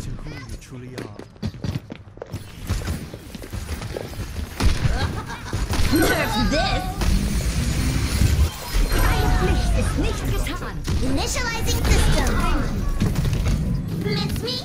to who you truly are. Nerf this! Deine ist nicht getan. Initializing system. Blitz me?